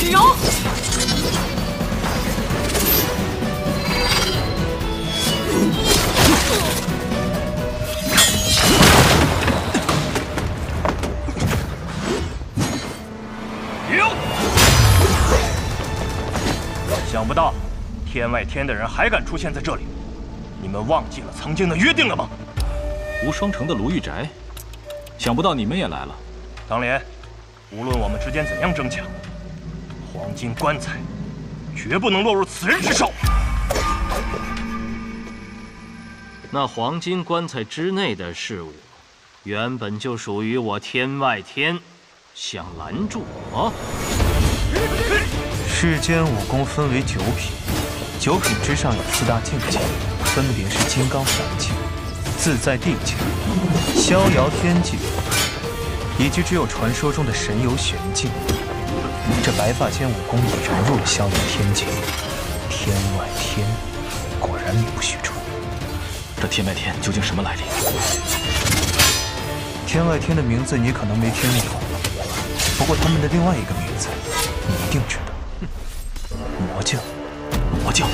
旅游想不到天外天的人还敢出现在这里，你们忘记了曾经的约定了吗？无双城的卢玉宅，想不到你们也来了，唐莲，无论我们之间怎样争抢。黄金棺材绝不能落入此人之手。那黄金棺材之内的事物，原本就属于我天外天，想拦住我？世间武功分为九品，九品之上有四大境界，分别是金刚凡境、自在地境、逍遥天境，以及只有传说中的神游玄境。这白发仙武功已融入了逍遥天境，天外天，果然名不虚传。这天外天究竟什么来历？天外天的名字你可能没听过，不过他们的另外一个名字你一定知道。魔教，魔教。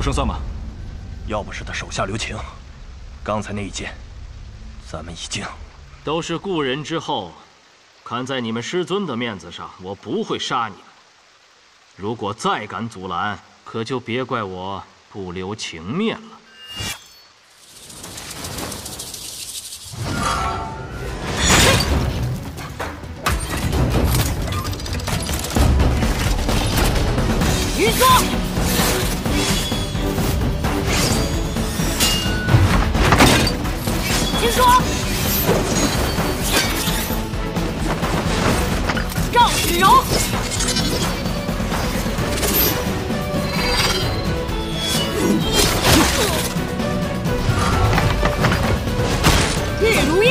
有胜算吗？要不是他手下留情，刚才那一剑，咱们已经都是故人之后，看在你们师尊的面子上，我不会杀你们。如果再敢阻拦，可就别怪我不留情面了。柔，月如印。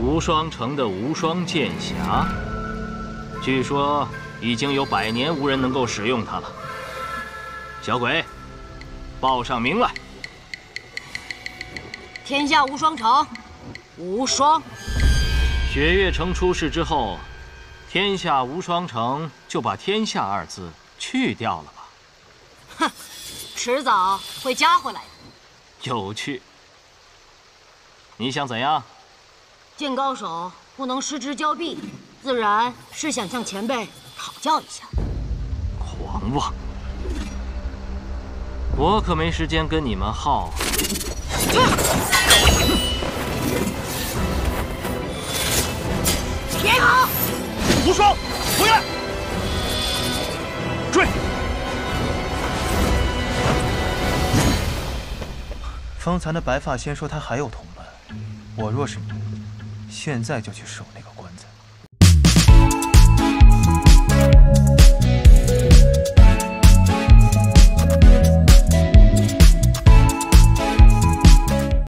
无双城的无双剑侠，据说已经有百年无人能够使用它了。小鬼，报上名来。天下无双城，无双。雪月城出事之后，天下无双城就把“天下”二字去掉了吧？哼，迟早会加回来的。有趣。你想怎样？见高手不能失之交臂，自然是想向前辈讨教一下。狂妄！我可没时间跟你们耗。别跑！无双，回来！追！方才那白发仙说他还有同伴，我若是你，现在就去守那个